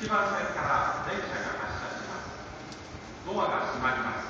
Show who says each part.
Speaker 1: 1番線から電車が発車します。ドアが閉まります。